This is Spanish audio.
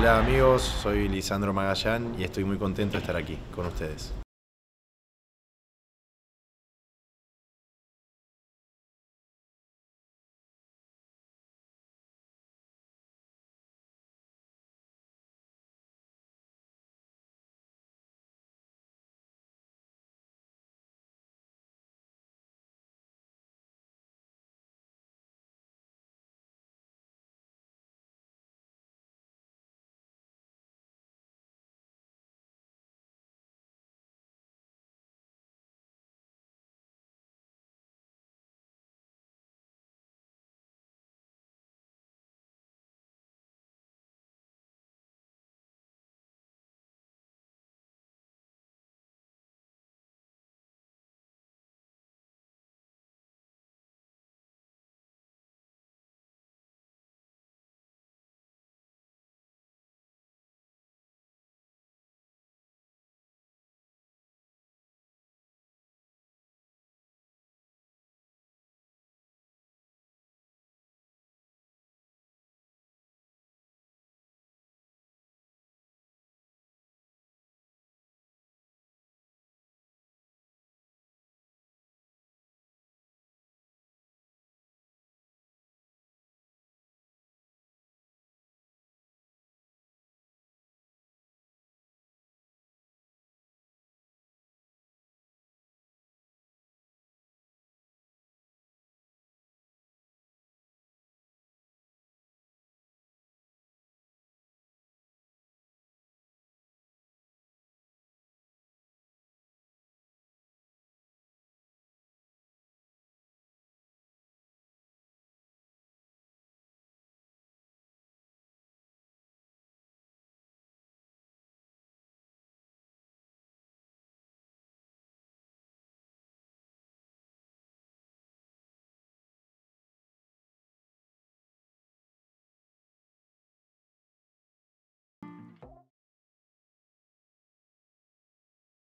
Hola amigos, soy Lisandro Magallán y estoy muy contento de estar aquí con ustedes.